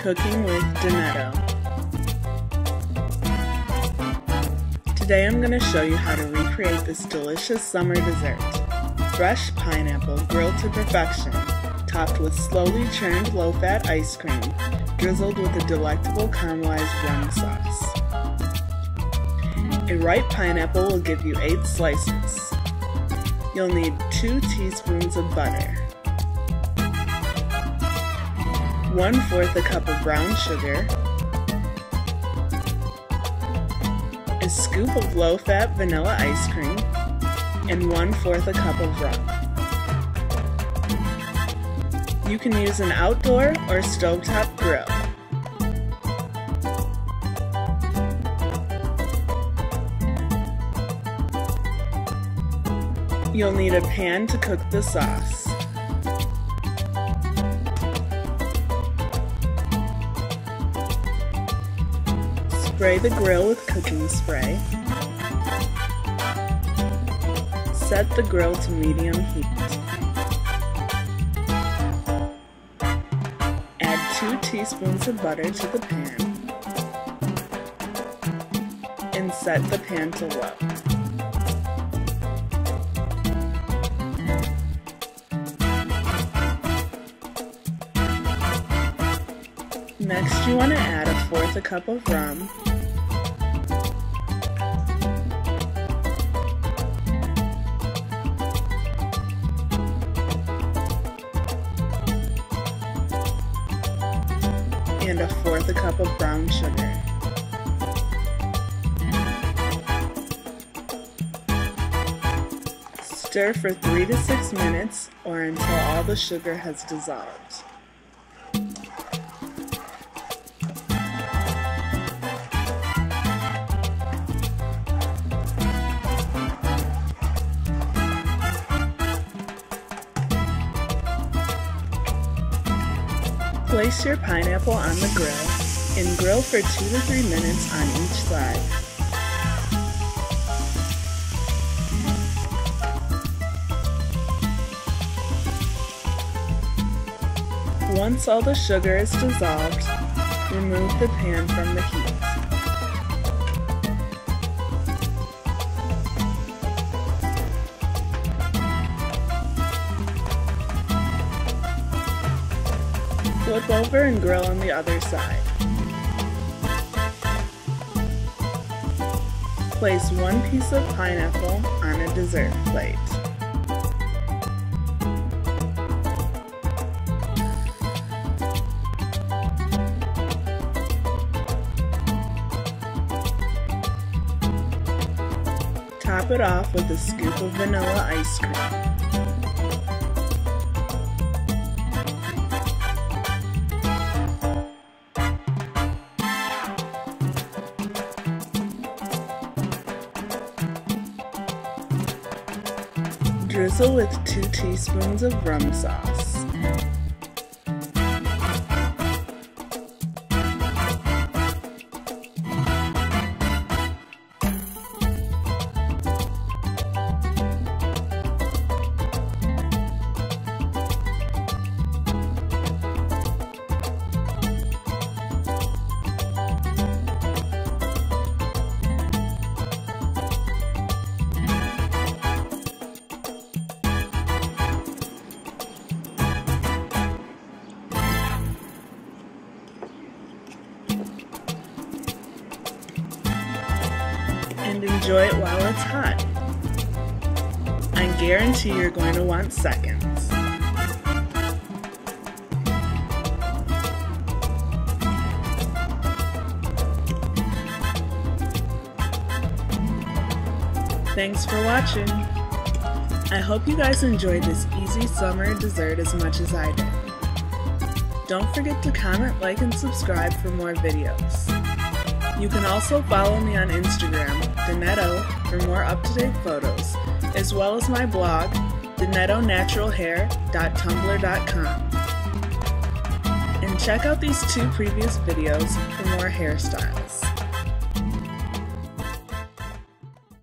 Cooking with Donedo. Today I'm going to show you how to recreate this delicious summer dessert. Fresh pineapple grilled to perfection, topped with slowly churned low-fat ice cream, drizzled with a delectable caramelized rum sauce. A ripe pineapple will give you 8 slices. You'll need 2 teaspoons of butter, 1 4th a cup of brown sugar, a scoop of low-fat vanilla ice cream, and 1 4th a cup of rum. You can use an outdoor or stovetop grill. You'll need a pan to cook the sauce. Spray the grill with cooking spray. Set the grill to medium heat. Add 2 teaspoons of butter to the pan and set the pan to low. Next you want to add a fourth a cup of rum a fourth a cup of brown sugar. Stir for 3 to 6 minutes or until all the sugar has dissolved. Place your pineapple on the grill and grill for 2 to 3 minutes on each side. Once all the sugar is dissolved, remove the pan from the heat. Flip over and grill on the other side. Place one piece of pineapple on a dessert plate. Top it off with a scoop of vanilla ice cream. Drizzle with 2 teaspoons of rum sauce. And enjoy it while it's hot. I guarantee you're going to want seconds. Thanks for watching. I hope you guys enjoyed this easy summer dessert as much as I did. Don't forget to comment, like, and subscribe for more videos. You can also follow me on Instagram, Donedo, for more up-to-date photos, as well as my blog, donedonaturalhair.tumblr.com. And check out these two previous videos for more hairstyles.